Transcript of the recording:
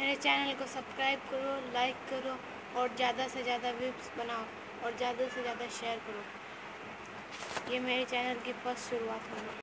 मेरे चैनल को सब्सक्राइब करो लाइक करो और ज़्यादा से ज़्यादा व्यूज़ बनाओ और ज़्यादा से ज़्यादा शेयर करो। ये मेरे चैनल की फ़र्स्ट शुरुआत होगी।